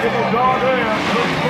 Walking the dog in.